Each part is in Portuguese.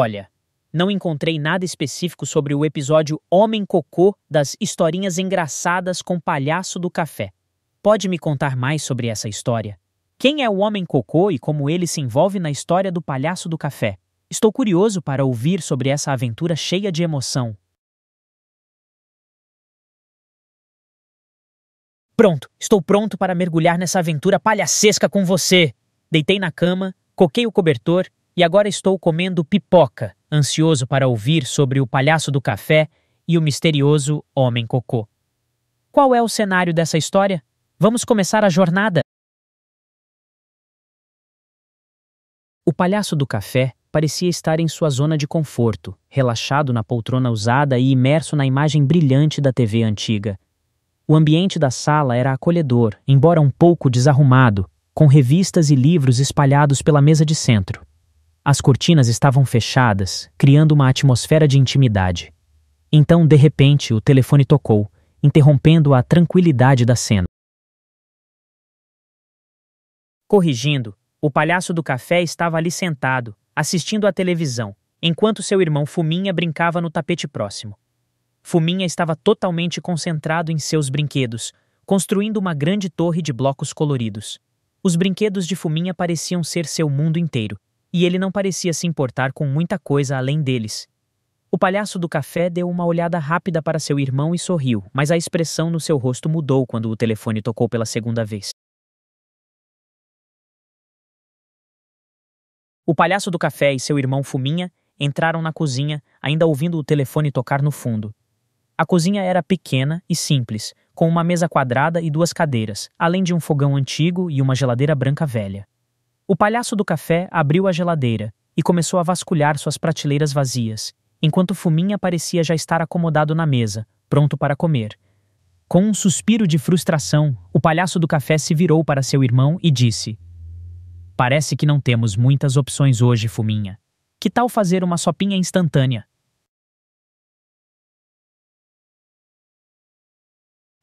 Olha, não encontrei nada específico sobre o episódio Homem Cocô das historinhas engraçadas com Palhaço do Café. Pode me contar mais sobre essa história? Quem é o Homem Cocô e como ele se envolve na história do Palhaço do Café? Estou curioso para ouvir sobre essa aventura cheia de emoção. Pronto, estou pronto para mergulhar nessa aventura palhacesca com você. Deitei na cama, coquei o cobertor e agora estou comendo pipoca, ansioso para ouvir sobre o palhaço do café e o misterioso homem cocô. Qual é o cenário dessa história? Vamos começar a jornada. O palhaço do café parecia estar em sua zona de conforto, relaxado na poltrona usada e imerso na imagem brilhante da TV antiga. O ambiente da sala era acolhedor, embora um pouco desarrumado, com revistas e livros espalhados pela mesa de centro. As cortinas estavam fechadas, criando uma atmosfera de intimidade. Então, de repente, o telefone tocou, interrompendo a tranquilidade da cena. Corrigindo, o palhaço do café estava ali sentado, assistindo à televisão, enquanto seu irmão Fuminha brincava no tapete próximo. Fuminha estava totalmente concentrado em seus brinquedos, construindo uma grande torre de blocos coloridos. Os brinquedos de Fuminha pareciam ser seu mundo inteiro, e ele não parecia se importar com muita coisa além deles. O palhaço do café deu uma olhada rápida para seu irmão e sorriu, mas a expressão no seu rosto mudou quando o telefone tocou pela segunda vez. O palhaço do café e seu irmão Fuminha entraram na cozinha, ainda ouvindo o telefone tocar no fundo. A cozinha era pequena e simples, com uma mesa quadrada e duas cadeiras, além de um fogão antigo e uma geladeira branca velha. O palhaço do café abriu a geladeira e começou a vasculhar suas prateleiras vazias, enquanto Fuminha parecia já estar acomodado na mesa, pronto para comer. Com um suspiro de frustração, o palhaço do café se virou para seu irmão e disse: Parece que não temos muitas opções hoje, Fuminha. Que tal fazer uma sopinha instantânea?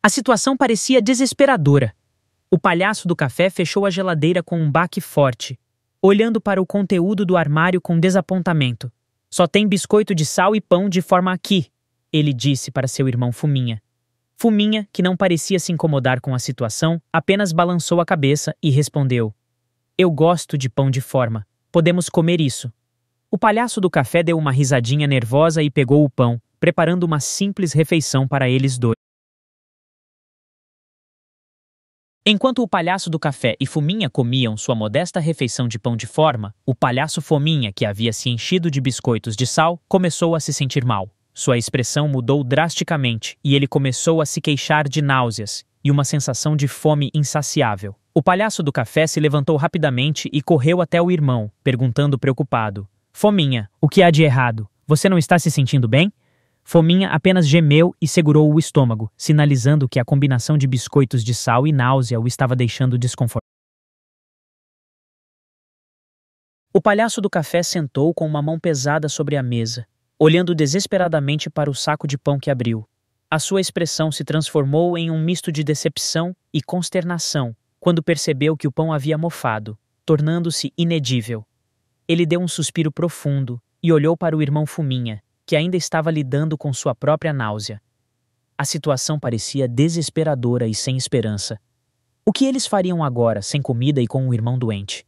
A situação parecia desesperadora. O palhaço do café fechou a geladeira com um baque forte, olhando para o conteúdo do armário com desapontamento. Só tem biscoito de sal e pão de forma aqui, ele disse para seu irmão Fuminha. Fuminha, que não parecia se incomodar com a situação, apenas balançou a cabeça e respondeu: Eu gosto de pão de forma. Podemos comer isso. O palhaço do café deu uma risadinha nervosa e pegou o pão, preparando uma simples refeição para eles dois. Enquanto o palhaço do café e Fuminha comiam sua modesta refeição de pão de forma, o palhaço Fominha, que havia se enchido de biscoitos de sal, começou a se sentir mal. Sua expressão mudou drasticamente e ele começou a se queixar de náuseas e uma sensação de fome insaciável. O palhaço do café se levantou rapidamente e correu até o irmão, perguntando preocupado: Fominha, o que há de errado? Você não está se sentindo bem? Fominha apenas gemeu e segurou o estômago, sinalizando que a combinação de biscoitos de sal e náusea o estava deixando desconfortável. O palhaço do café sentou com uma mão pesada sobre a mesa, olhando desesperadamente para o saco de pão que abriu. A sua expressão se transformou em um misto de decepção e consternação quando percebeu que o pão havia mofado, tornando-se inedível. Ele deu um suspiro profundo e olhou para o irmão Fuminha, que ainda estava lidando com sua própria náusea. A situação parecia desesperadora e sem esperança. O que eles fariam agora, sem comida e com um irmão doente?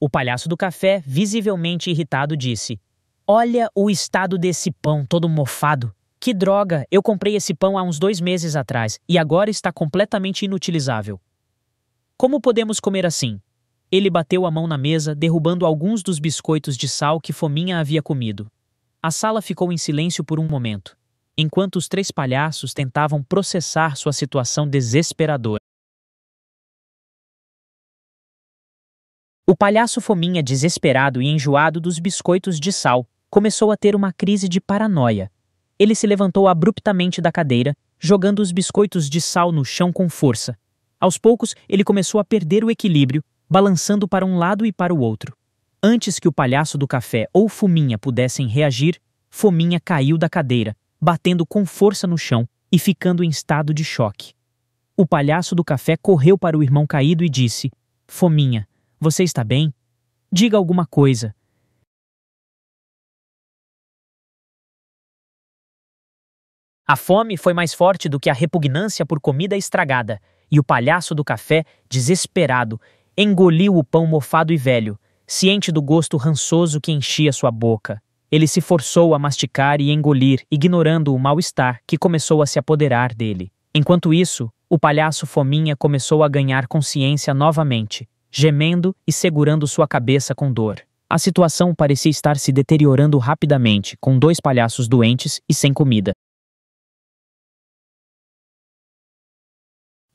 O palhaço do café, visivelmente irritado, disse: Olha o estado desse pão todo mofado. Que droga! Eu comprei esse pão há uns dois meses atrás e agora está completamente inutilizável. Como podemos comer assim? Ele bateu a mão na mesa, derrubando alguns dos biscoitos de sal que Fominha havia comido. A sala ficou em silêncio por um momento, enquanto os três palhaços tentavam processar sua situação desesperadora. O palhaço Fominha, desesperado e enjoado dos biscoitos de sal, começou a ter uma crise de paranoia. Ele se levantou abruptamente da cadeira, jogando os biscoitos de sal no chão com força. Aos poucos, ele começou a perder o equilíbrio balançando para um lado e para o outro. Antes que o palhaço do café ou Fuminha pudessem reagir, Fominha caiu da cadeira, batendo com força no chão e ficando em estado de choque. O palhaço do café correu para o irmão caído e disse: Fominha, você está bem? Diga alguma coisa. A fome foi mais forte do que a repugnância por comida estragada, e o palhaço do café, desesperado, engoliu o pão mofado e velho, ciente do gosto rançoso que enchia sua boca. Ele se forçou a masticar e engolir, ignorando o mal-estar que começou a se apoderar dele. Enquanto isso, o palhaço Fominha começou a ganhar consciência novamente, gemendo e segurando sua cabeça com dor. A situação parecia estar se deteriorando rapidamente, com dois palhaços doentes e sem comida.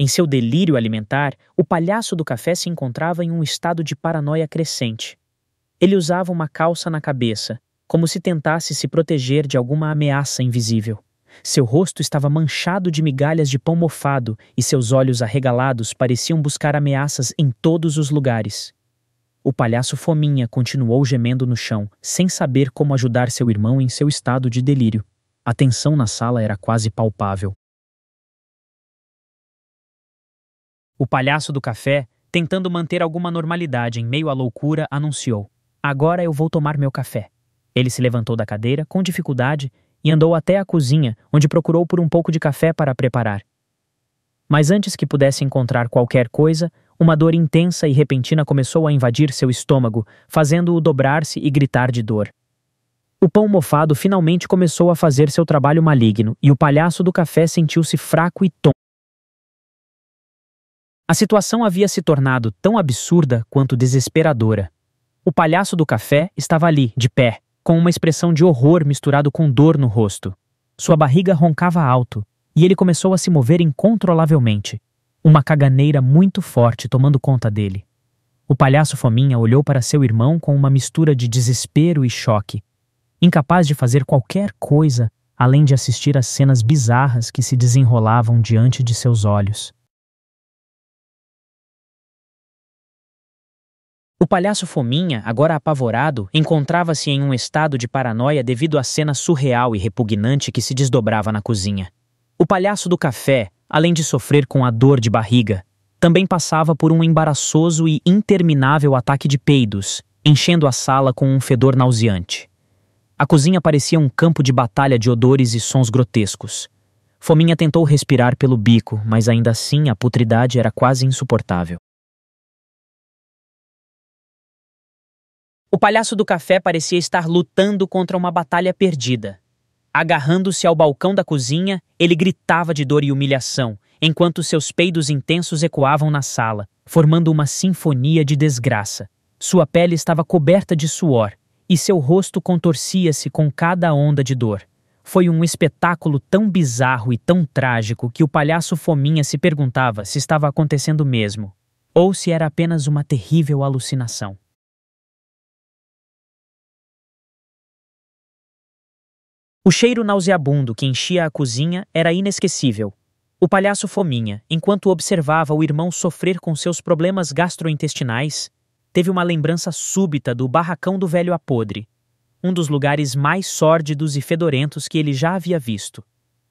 Em seu delírio alimentar, o palhaço do café se encontrava em um estado de paranoia crescente. Ele usava uma calça na cabeça, como se tentasse se proteger de alguma ameaça invisível. Seu rosto estava manchado de migalhas de pão mofado e seus olhos arregalados pareciam buscar ameaças em todos os lugares. O palhaço Fominha continuou gemendo no chão, sem saber como ajudar seu irmão em seu estado de delírio. A tensão na sala era quase palpável. O palhaço do café, tentando manter alguma normalidade em meio à loucura, anunciou: Agora eu vou tomar meu café. Ele se levantou da cadeira com dificuldade e andou até a cozinha, onde procurou por um pouco de café para preparar. Mas antes que pudesse encontrar qualquer coisa, uma dor intensa e repentina começou a invadir seu estômago, fazendo-o dobrar-se e gritar de dor. O pão mofado finalmente começou a fazer seu trabalho maligno e o palhaço do café sentiu-se fraco e tonto. A situação havia se tornado tão absurda quanto desesperadora. O palhaço do café estava ali, de pé, com uma expressão de horror misturado com dor no rosto. Sua barriga roncava alto e ele começou a se mover incontrolavelmente, uma caganeira muito forte tomando conta dele. O palhaço Fominha olhou para seu irmão com uma mistura de desespero e choque, incapaz de fazer qualquer coisa além de assistir às cenas bizarras que se desenrolavam diante de seus olhos. O palhaço Fominha, agora apavorado, encontrava-se em um estado de paranoia devido à cena surreal e repugnante que se desdobrava na cozinha. O palhaço do café, além de sofrer com a dor de barriga, também passava por um embaraçoso e interminável ataque de peidos, enchendo a sala com um fedor nauseante. A cozinha parecia um campo de batalha de odores e sons grotescos. Fominha tentou respirar pelo bico, mas ainda assim a putridade era quase insuportável. O palhaço do café parecia estar lutando contra uma batalha perdida. Agarrando-se ao balcão da cozinha, ele gritava de dor e humilhação, enquanto seus peidos intensos ecoavam na sala, formando uma sinfonia de desgraça. Sua pele estava coberta de suor, e seu rosto contorcia-se com cada onda de dor. Foi um espetáculo tão bizarro e tão trágico que o palhaço Fominha se perguntava se estava acontecendo mesmo, ou se era apenas uma terrível alucinação. O cheiro nauseabundo que enchia a cozinha era inesquecível. O palhaço Fominha, enquanto observava o irmão sofrer com seus problemas gastrointestinais, teve uma lembrança súbita do barracão do velho apodre, um dos lugares mais sórdidos e fedorentos que ele já havia visto.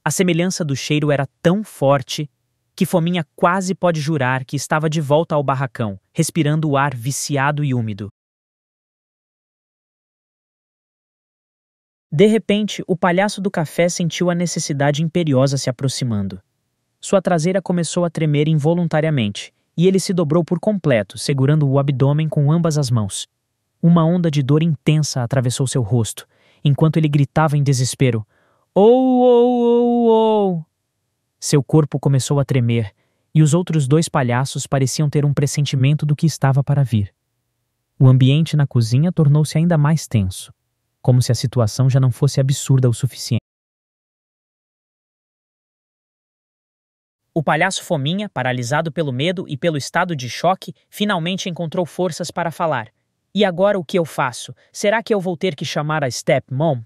A semelhança do cheiro era tão forte que Fominha quase pode jurar que estava de volta ao barracão, respirando o ar viciado e úmido. De repente, o palhaço do café sentiu a necessidade imperiosa se aproximando. Sua traseira começou a tremer involuntariamente, e ele se dobrou por completo, segurando o abdômen com ambas as mãos. Uma onda de dor intensa atravessou seu rosto, enquanto ele gritava em desespero: Oh, oh, oh, oh! Seu corpo começou a tremer, e os outros dois palhaços pareciam ter um pressentimento do que estava para vir. O ambiente na cozinha tornou-se ainda mais tenso como se a situação já não fosse absurda o suficiente. O palhaço Fominha, paralisado pelo medo e pelo estado de choque, finalmente encontrou forças para falar. E agora o que eu faço? Será que eu vou ter que chamar a stepmom?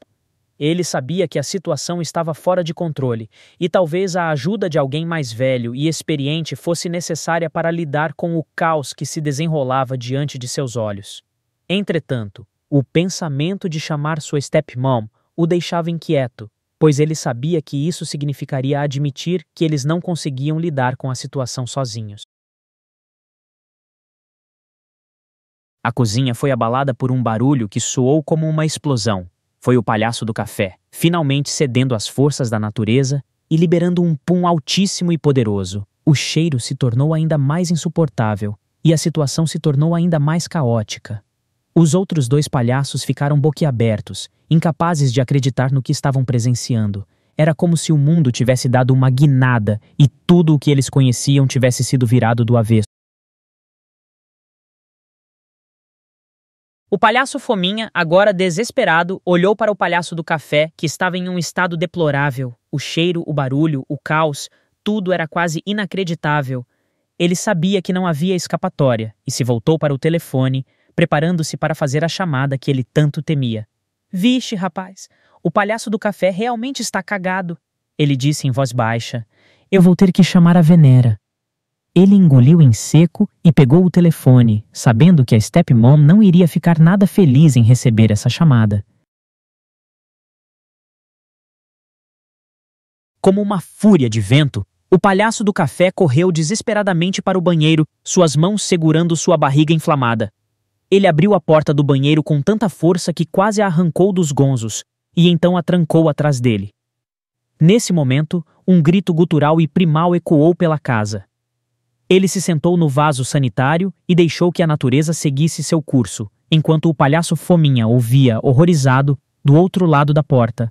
Ele sabia que a situação estava fora de controle e talvez a ajuda de alguém mais velho e experiente fosse necessária para lidar com o caos que se desenrolava diante de seus olhos. Entretanto, o pensamento de chamar sua stepmom o deixava inquieto, pois ele sabia que isso significaria admitir que eles não conseguiam lidar com a situação sozinhos. A cozinha foi abalada por um barulho que soou como uma explosão. Foi o palhaço do café, finalmente cedendo às forças da natureza e liberando um pum altíssimo e poderoso. O cheiro se tornou ainda mais insuportável e a situação se tornou ainda mais caótica. Os outros dois palhaços ficaram boquiabertos, incapazes de acreditar no que estavam presenciando. Era como se o mundo tivesse dado uma guinada e tudo o que eles conheciam tivesse sido virado do avesso. O palhaço Fominha, agora desesperado, olhou para o palhaço do café, que estava em um estado deplorável. O cheiro, o barulho, o caos, tudo era quase inacreditável. Ele sabia que não havia escapatória e se voltou para o telefone, preparando-se para fazer a chamada que ele tanto temia. Vixe, rapaz, o palhaço do café realmente está cagado, ele disse em voz baixa. Eu vou ter que chamar a Venera. Ele engoliu em seco e pegou o telefone, sabendo que a stepmom não iria ficar nada feliz em receber essa chamada. Como uma fúria de vento, o palhaço do café correu desesperadamente para o banheiro, suas mãos segurando sua barriga inflamada. Ele abriu a porta do banheiro com tanta força que quase a arrancou dos gonzos, e então a trancou atrás dele. Nesse momento, um grito gutural e primal ecoou pela casa. Ele se sentou no vaso sanitário e deixou que a natureza seguisse seu curso, enquanto o palhaço Fominha ouvia, horrorizado, do outro lado da porta.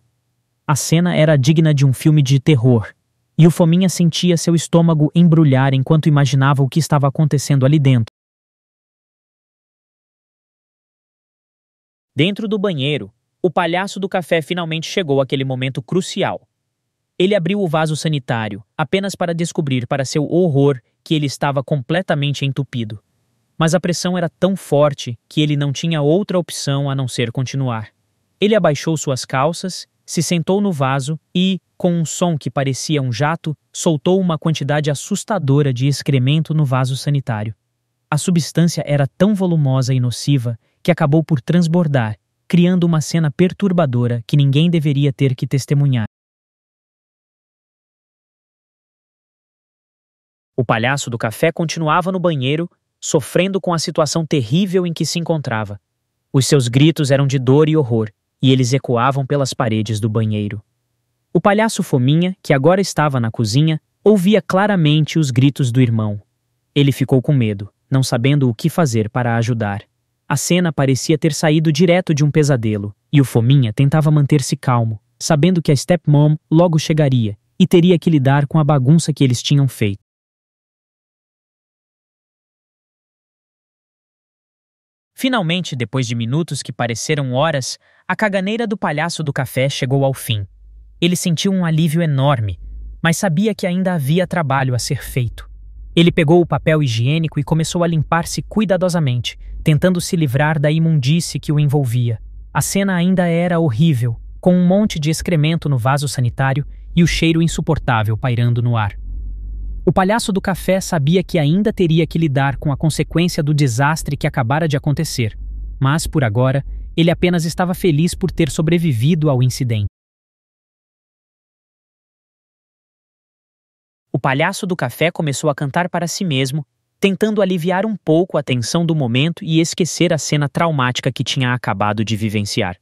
A cena era digna de um filme de terror, e o Fominha sentia seu estômago embrulhar enquanto imaginava o que estava acontecendo ali dentro. Dentro do banheiro, o palhaço do café finalmente chegou àquele momento crucial. Ele abriu o vaso sanitário, apenas para descobrir, para seu horror, que ele estava completamente entupido. Mas a pressão era tão forte que ele não tinha outra opção a não ser continuar. Ele abaixou suas calças, se sentou no vaso e, com um som que parecia um jato, soltou uma quantidade assustadora de excremento no vaso sanitário. A substância era tão volumosa e nociva que acabou por transbordar, criando uma cena perturbadora que ninguém deveria ter que testemunhar. O palhaço do café continuava no banheiro, sofrendo com a situação terrível em que se encontrava. Os seus gritos eram de dor e horror, e eles ecoavam pelas paredes do banheiro. O palhaço Fominha, que agora estava na cozinha, ouvia claramente os gritos do irmão. Ele ficou com medo, não sabendo o que fazer para ajudar. A cena parecia ter saído direto de um pesadelo, e o Fominha tentava manter-se calmo, sabendo que a stepmom logo chegaria e teria que lidar com a bagunça que eles tinham feito. Finalmente, depois de minutos que pareceram horas, a caganeira do palhaço do café chegou ao fim. Ele sentiu um alívio enorme, mas sabia que ainda havia trabalho a ser feito. Ele pegou o papel higiênico e começou a limpar-se cuidadosamente, tentando se livrar da imundície que o envolvia. A cena ainda era horrível, com um monte de excremento no vaso sanitário e o cheiro insuportável pairando no ar. O palhaço do café sabia que ainda teria que lidar com a consequência do desastre que acabara de acontecer, mas, por agora, ele apenas estava feliz por ter sobrevivido ao incidente. O palhaço do café começou a cantar para si mesmo, tentando aliviar um pouco a tensão do momento e esquecer a cena traumática que tinha acabado de vivenciar.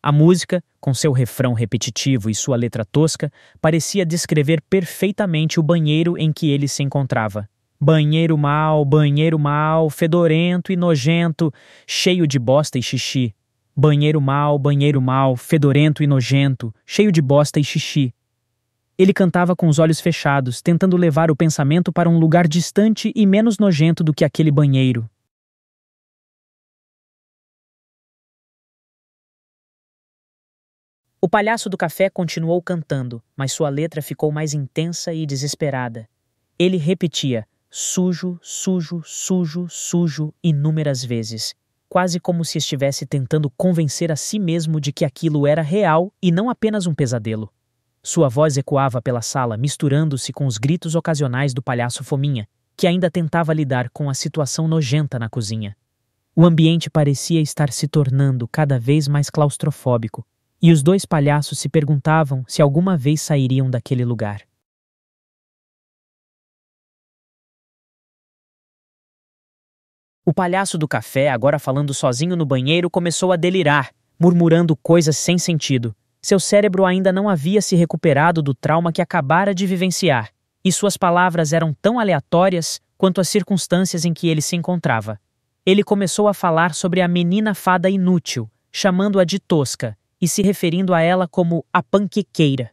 A música, com seu refrão repetitivo e sua letra tosca, parecia descrever perfeitamente o banheiro em que ele se encontrava. Banheiro mal, banheiro mal, fedorento e nojento, cheio de bosta e xixi. Banheiro mal, banheiro mal, fedorento e nojento, cheio de bosta e xixi. Ele cantava com os olhos fechados, tentando levar o pensamento para um lugar distante e menos nojento do que aquele banheiro. O palhaço do café continuou cantando, mas sua letra ficou mais intensa e desesperada. Ele repetia sujo, sujo, sujo, sujo inúmeras vezes, quase como se estivesse tentando convencer a si mesmo de que aquilo era real e não apenas um pesadelo. Sua voz ecoava pela sala, misturando-se com os gritos ocasionais do palhaço Fominha, que ainda tentava lidar com a situação nojenta na cozinha. O ambiente parecia estar se tornando cada vez mais claustrofóbico, e os dois palhaços se perguntavam se alguma vez sairiam daquele lugar. O palhaço do café, agora falando sozinho no banheiro, começou a delirar, murmurando coisas sem sentido. Seu cérebro ainda não havia se recuperado do trauma que acabara de vivenciar, e suas palavras eram tão aleatórias quanto as circunstâncias em que ele se encontrava. Ele começou a falar sobre a menina fada inútil, chamando-a de tosca e se referindo a ela como a panquequeira.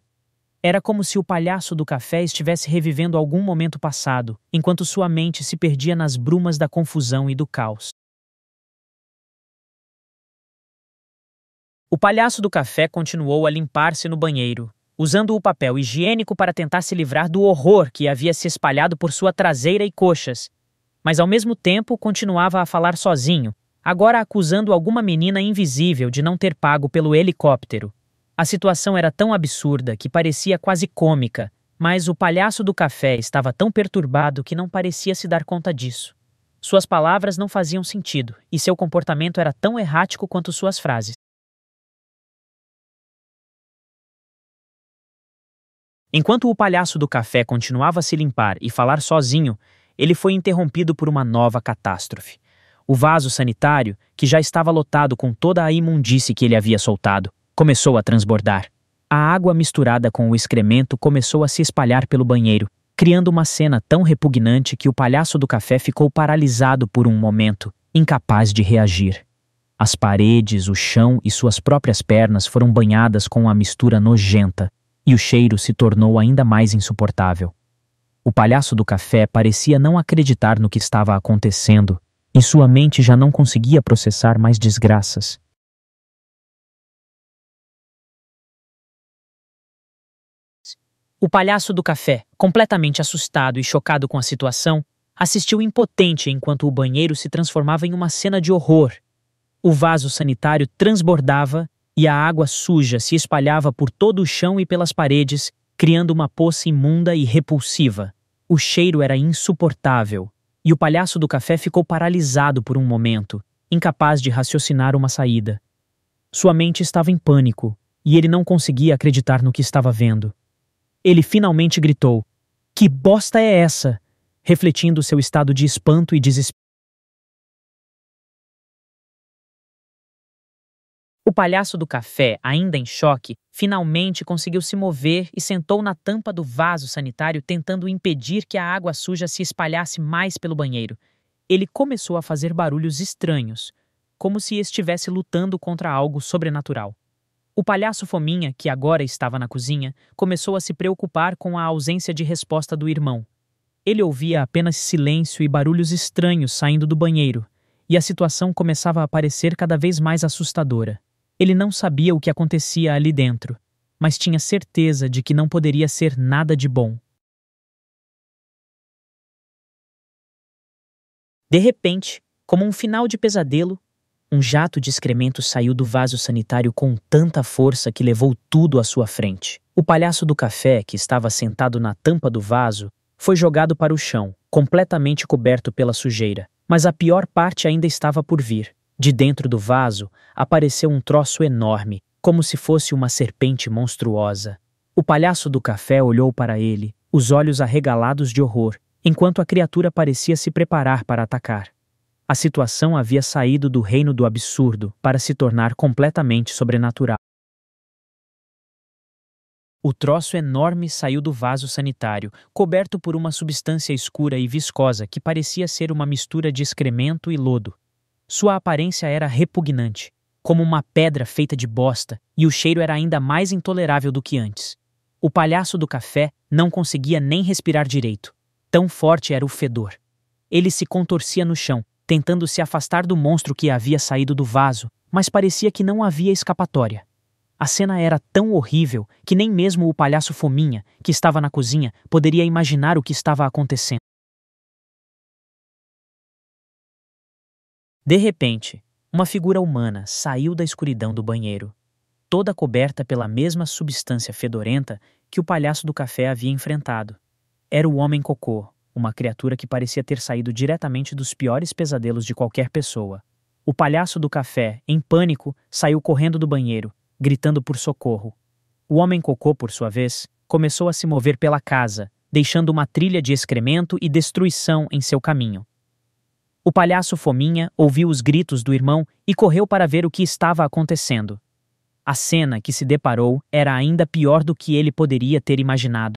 Era como se o palhaço do café estivesse revivendo algum momento passado, enquanto sua mente se perdia nas brumas da confusão e do caos. O palhaço do café continuou a limpar-se no banheiro, usando o papel higiênico para tentar se livrar do horror que havia se espalhado por sua traseira e coxas. Mas ao mesmo tempo continuava a falar sozinho, agora acusando alguma menina invisível de não ter pago pelo helicóptero. A situação era tão absurda que parecia quase cômica, mas o palhaço do café estava tão perturbado que não parecia se dar conta disso. Suas palavras não faziam sentido e seu comportamento era tão errático quanto suas frases. Enquanto o palhaço do café continuava a se limpar e falar sozinho, ele foi interrompido por uma nova catástrofe. O vaso sanitário, que já estava lotado com toda a imundície que ele havia soltado, começou a transbordar. A água misturada com o excremento começou a se espalhar pelo banheiro, criando uma cena tão repugnante que o palhaço do café ficou paralisado por um momento, incapaz de reagir. As paredes, o chão e suas próprias pernas foram banhadas com a mistura nojenta, e o cheiro se tornou ainda mais insuportável. O palhaço do café parecia não acreditar no que estava acontecendo e sua mente já não conseguia processar mais desgraças. O palhaço do café, completamente assustado e chocado com a situação, assistiu impotente enquanto o banheiro se transformava em uma cena de horror. O vaso sanitário transbordava e a água suja se espalhava por todo o chão e pelas paredes, criando uma poça imunda e repulsiva. O cheiro era insuportável e o palhaço do café ficou paralisado por um momento, incapaz de raciocinar uma saída. Sua mente estava em pânico e ele não conseguia acreditar no que estava vendo. Ele finalmente gritou: Que bosta é essa? refletindo seu estado de espanto e desespero. O palhaço do café, ainda em choque, finalmente conseguiu se mover e sentou na tampa do vaso sanitário tentando impedir que a água suja se espalhasse mais pelo banheiro. Ele começou a fazer barulhos estranhos, como se estivesse lutando contra algo sobrenatural. O palhaço Fominha, que agora estava na cozinha, começou a se preocupar com a ausência de resposta do irmão. Ele ouvia apenas silêncio e barulhos estranhos saindo do banheiro, e a situação começava a parecer cada vez mais assustadora. Ele não sabia o que acontecia ali dentro, mas tinha certeza de que não poderia ser nada de bom. De repente, como um final de pesadelo, um jato de excremento saiu do vaso sanitário com tanta força que levou tudo à sua frente. O palhaço do café, que estava sentado na tampa do vaso, foi jogado para o chão, completamente coberto pela sujeira. Mas a pior parte ainda estava por vir. De dentro do vaso apareceu um troço enorme, como se fosse uma serpente monstruosa. O palhaço do café olhou para ele, os olhos arregalados de horror, enquanto a criatura parecia se preparar para atacar. A situação havia saído do reino do absurdo para se tornar completamente sobrenatural. O troço enorme saiu do vaso sanitário, coberto por uma substância escura e viscosa que parecia ser uma mistura de excremento e lodo. Sua aparência era repugnante, como uma pedra feita de bosta, e o cheiro era ainda mais intolerável do que antes. O palhaço do café não conseguia nem respirar direito. Tão forte era o fedor. Ele se contorcia no chão, tentando se afastar do monstro que havia saído do vaso, mas parecia que não havia escapatória. A cena era tão horrível que nem mesmo o palhaço Fominha, que estava na cozinha, poderia imaginar o que estava acontecendo. De repente, uma figura humana saiu da escuridão do banheiro, toda coberta pela mesma substância fedorenta que o palhaço do café havia enfrentado. Era o Homem Cocô, uma criatura que parecia ter saído diretamente dos piores pesadelos de qualquer pessoa. O palhaço do café, em pânico, saiu correndo do banheiro, gritando por socorro. O Homem Cocô, por sua vez, começou a se mover pela casa, deixando uma trilha de excremento e destruição em seu caminho. O palhaço Fominha ouviu os gritos do irmão e correu para ver o que estava acontecendo. A cena que se deparou era ainda pior do que ele poderia ter imaginado.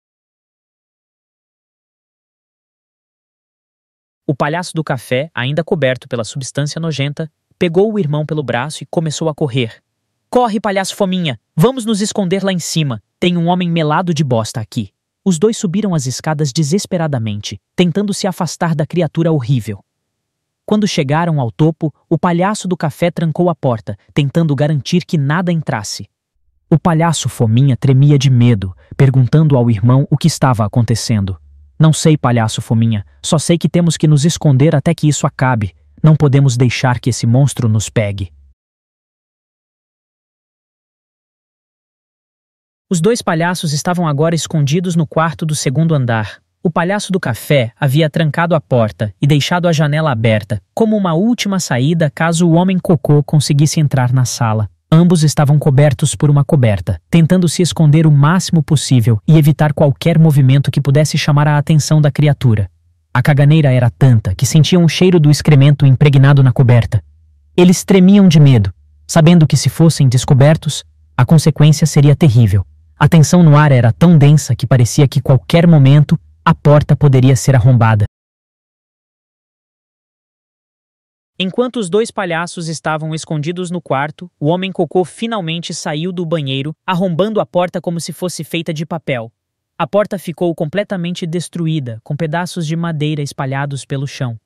O palhaço do café, ainda coberto pela substância nojenta, pegou o irmão pelo braço e começou a correr. Corre, palhaço Fominha! Vamos nos esconder lá em cima! Tem um homem melado de bosta aqui! Os dois subiram as escadas desesperadamente, tentando se afastar da criatura horrível. Quando chegaram ao topo, o palhaço do café trancou a porta, tentando garantir que nada entrasse. O palhaço Fominha tremia de medo, perguntando ao irmão o que estava acontecendo. Não sei, palhaço Fominha, só sei que temos que nos esconder até que isso acabe. Não podemos deixar que esse monstro nos pegue. Os dois palhaços estavam agora escondidos no quarto do segundo andar. O palhaço do café havia trancado a porta e deixado a janela aberta, como uma última saída caso o homem cocô conseguisse entrar na sala. Ambos estavam cobertos por uma coberta, tentando se esconder o máximo possível e evitar qualquer movimento que pudesse chamar a atenção da criatura. A caganeira era tanta que sentiam o cheiro do excremento impregnado na coberta. Eles tremiam de medo, sabendo que se fossem descobertos, a consequência seria terrível. A tensão no ar era tão densa que parecia que qualquer momento a porta poderia ser arrombada. Enquanto os dois palhaços estavam escondidos no quarto, o homem cocô finalmente saiu do banheiro, arrombando a porta como se fosse feita de papel. A porta ficou completamente destruída, com pedaços de madeira espalhados pelo chão.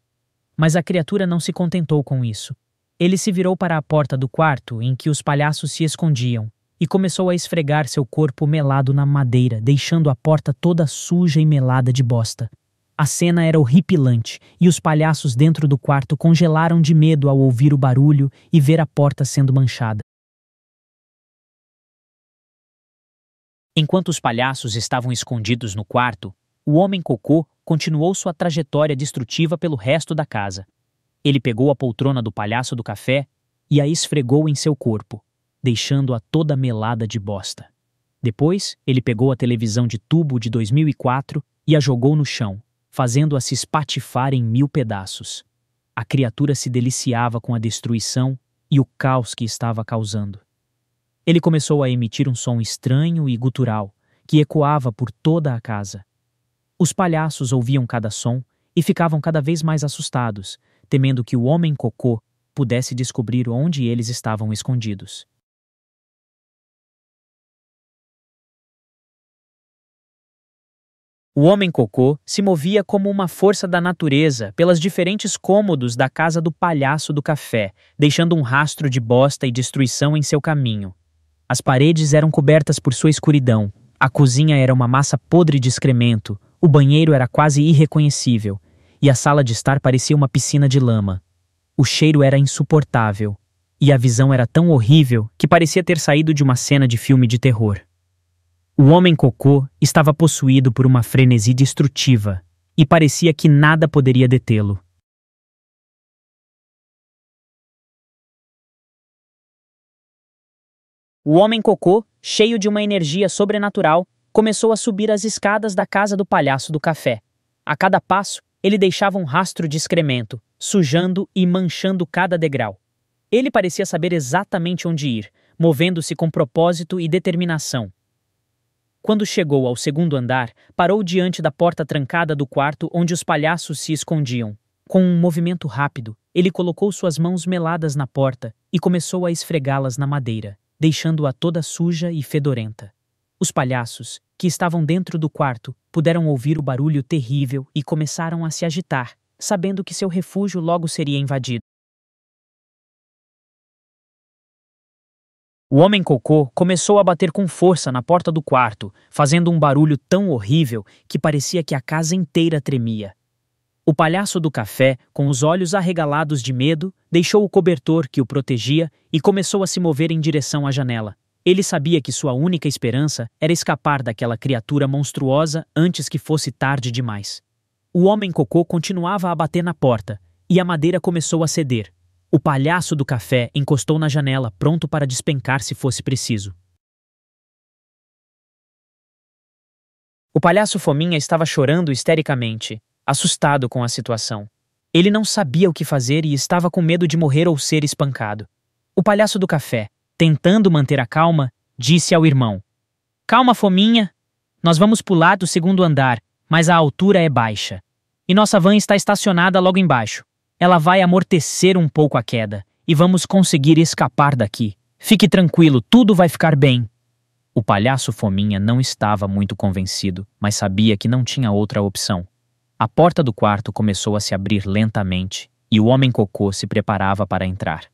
Mas a criatura não se contentou com isso. Ele se virou para a porta do quarto em que os palhaços se escondiam e começou a esfregar seu corpo melado na madeira, deixando a porta toda suja e melada de bosta. A cena era horripilante e os palhaços dentro do quarto congelaram de medo ao ouvir o barulho e ver a porta sendo manchada. Enquanto os palhaços estavam escondidos no quarto, o homem cocô continuou sua trajetória destrutiva pelo resto da casa. Ele pegou a poltrona do palhaço do café e a esfregou em seu corpo deixando-a toda melada de bosta. Depois, ele pegou a televisão de tubo de 2004 e a jogou no chão, fazendo-a se espatifar em mil pedaços. A criatura se deliciava com a destruição e o caos que estava causando. Ele começou a emitir um som estranho e gutural, que ecoava por toda a casa. Os palhaços ouviam cada som e ficavam cada vez mais assustados, temendo que o homem cocô pudesse descobrir onde eles estavam escondidos. O homem cocô se movia como uma força da natureza pelas diferentes cômodos da casa do palhaço do café, deixando um rastro de bosta e destruição em seu caminho. As paredes eram cobertas por sua escuridão, a cozinha era uma massa podre de excremento, o banheiro era quase irreconhecível, e a sala de estar parecia uma piscina de lama. O cheiro era insuportável, e a visão era tão horrível que parecia ter saído de uma cena de filme de terror. O homem cocô estava possuído por uma frenesi destrutiva e parecia que nada poderia detê-lo. O homem cocô, cheio de uma energia sobrenatural, começou a subir as escadas da casa do palhaço do café. A cada passo, ele deixava um rastro de excremento, sujando e manchando cada degrau. Ele parecia saber exatamente onde ir, movendo-se com propósito e determinação, quando chegou ao segundo andar, parou diante da porta trancada do quarto onde os palhaços se escondiam. Com um movimento rápido, ele colocou suas mãos meladas na porta e começou a esfregá-las na madeira, deixando-a toda suja e fedorenta. Os palhaços, que estavam dentro do quarto, puderam ouvir o barulho terrível e começaram a se agitar, sabendo que seu refúgio logo seria invadido. O homem cocô começou a bater com força na porta do quarto, fazendo um barulho tão horrível que parecia que a casa inteira tremia. O palhaço do café, com os olhos arregalados de medo, deixou o cobertor que o protegia e começou a se mover em direção à janela. Ele sabia que sua única esperança era escapar daquela criatura monstruosa antes que fosse tarde demais. O homem cocô continuava a bater na porta, e a madeira começou a ceder, o palhaço do café encostou na janela, pronto para despencar se fosse preciso. O palhaço Fominha estava chorando histericamente, assustado com a situação. Ele não sabia o que fazer e estava com medo de morrer ou ser espancado. O palhaço do café, tentando manter a calma, disse ao irmão: Calma, fominha. Nós vamos pular do segundo andar, mas a altura é baixa. E nossa van está estacionada logo embaixo. Ela vai amortecer um pouco a queda e vamos conseguir escapar daqui. Fique tranquilo, tudo vai ficar bem. O palhaço Fominha não estava muito convencido, mas sabia que não tinha outra opção. A porta do quarto começou a se abrir lentamente e o homem cocô se preparava para entrar.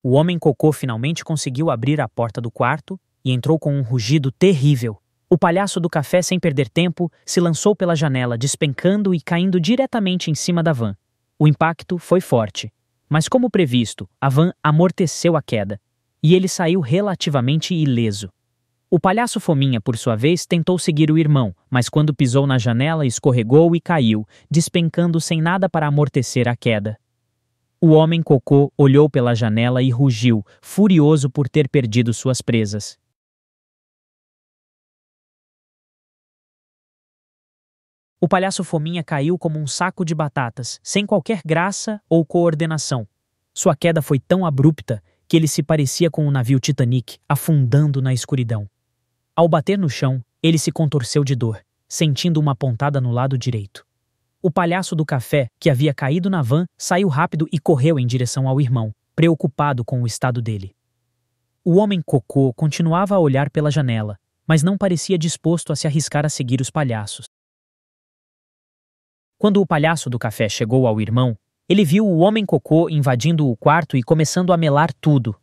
O homem cocô finalmente conseguiu abrir a porta do quarto e entrou com um rugido terrível. O palhaço do café, sem perder tempo, se lançou pela janela, despencando e caindo diretamente em cima da van. O impacto foi forte, mas como previsto, a van amorteceu a queda e ele saiu relativamente ileso. O palhaço Fominha, por sua vez, tentou seguir o irmão, mas quando pisou na janela escorregou e caiu, despencando sem nada para amortecer a queda. O homem cocô olhou pela janela e rugiu, furioso por ter perdido suas presas. O palhaço Fominha caiu como um saco de batatas, sem qualquer graça ou coordenação. Sua queda foi tão abrupta que ele se parecia com o um navio Titanic afundando na escuridão. Ao bater no chão, ele se contorceu de dor, sentindo uma pontada no lado direito. O palhaço do café, que havia caído na van, saiu rápido e correu em direção ao irmão, preocupado com o estado dele. O homem cocô continuava a olhar pela janela, mas não parecia disposto a se arriscar a seguir os palhaços. Quando o palhaço do café chegou ao irmão, ele viu o homem cocô invadindo o quarto e começando a melar tudo.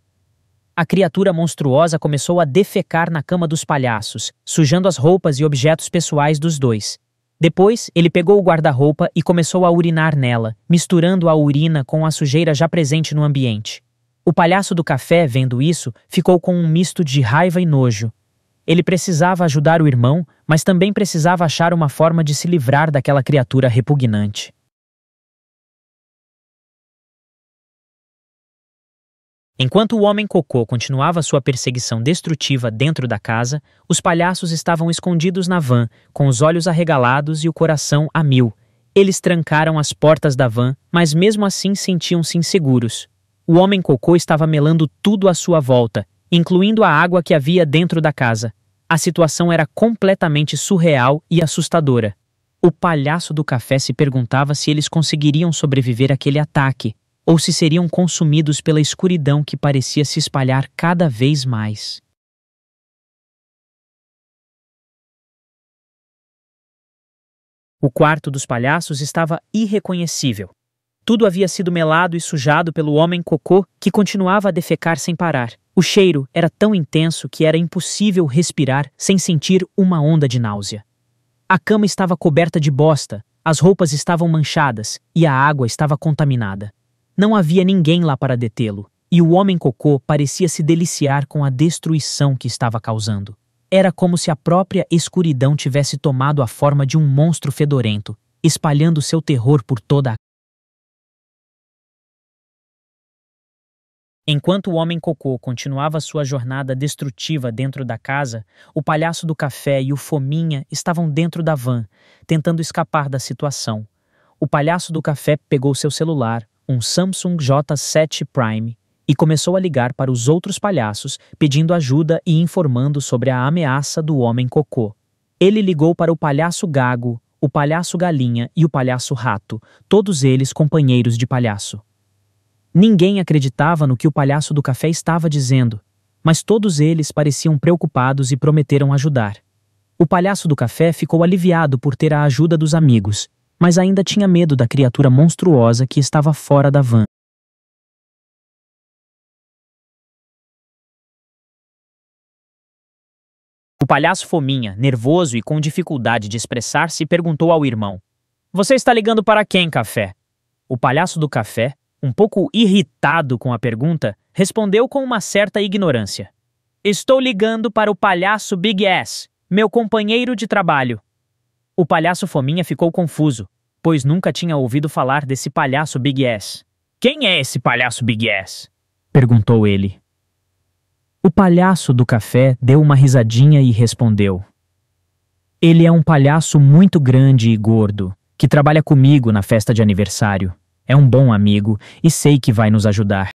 A criatura monstruosa começou a defecar na cama dos palhaços, sujando as roupas e objetos pessoais dos dois. Depois, ele pegou o guarda-roupa e começou a urinar nela, misturando a urina com a sujeira já presente no ambiente. O palhaço do café, vendo isso, ficou com um misto de raiva e nojo. Ele precisava ajudar o irmão, mas também precisava achar uma forma de se livrar daquela criatura repugnante. Enquanto o homem cocô continuava sua perseguição destrutiva dentro da casa, os palhaços estavam escondidos na van, com os olhos arregalados e o coração a mil. Eles trancaram as portas da van, mas mesmo assim sentiam-se inseguros. O homem cocô estava melando tudo à sua volta, incluindo a água que havia dentro da casa. A situação era completamente surreal e assustadora. O palhaço do café se perguntava se eles conseguiriam sobreviver àquele ataque, ou se seriam consumidos pela escuridão que parecia se espalhar cada vez mais. O quarto dos palhaços estava irreconhecível. Tudo havia sido melado e sujado pelo homem cocô que continuava a defecar sem parar. O cheiro era tão intenso que era impossível respirar sem sentir uma onda de náusea. A cama estava coberta de bosta, as roupas estavam manchadas e a água estava contaminada. Não havia ninguém lá para detê-lo, e o homem cocô parecia se deliciar com a destruição que estava causando. Era como se a própria escuridão tivesse tomado a forma de um monstro fedorento, espalhando seu terror por toda a Enquanto o homem cocô continuava sua jornada destrutiva dentro da casa, o palhaço do café e o fominha estavam dentro da van, tentando escapar da situação. O palhaço do café pegou seu celular, um Samsung J7 Prime e começou a ligar para os outros palhaços pedindo ajuda e informando sobre a ameaça do homem cocô. Ele ligou para o palhaço Gago, o palhaço Galinha e o palhaço Rato, todos eles companheiros de palhaço. Ninguém acreditava no que o palhaço do café estava dizendo, mas todos eles pareciam preocupados e prometeram ajudar. O palhaço do café ficou aliviado por ter a ajuda dos amigos mas ainda tinha medo da criatura monstruosa que estava fora da van. O palhaço Fominha, nervoso e com dificuldade de expressar-se, perguntou ao irmão: Você está ligando para quem, café? O palhaço do café, um pouco irritado com a pergunta, respondeu com uma certa ignorância: Estou ligando para o palhaço Big Ass, meu companheiro de trabalho. O palhaço Fominha ficou confuso, pois nunca tinha ouvido falar desse palhaço Big Ass. Quem é esse palhaço Big Ass? perguntou ele. O palhaço do café deu uma risadinha e respondeu: Ele é um palhaço muito grande e gordo, que trabalha comigo na festa de aniversário. É um bom amigo e sei que vai nos ajudar.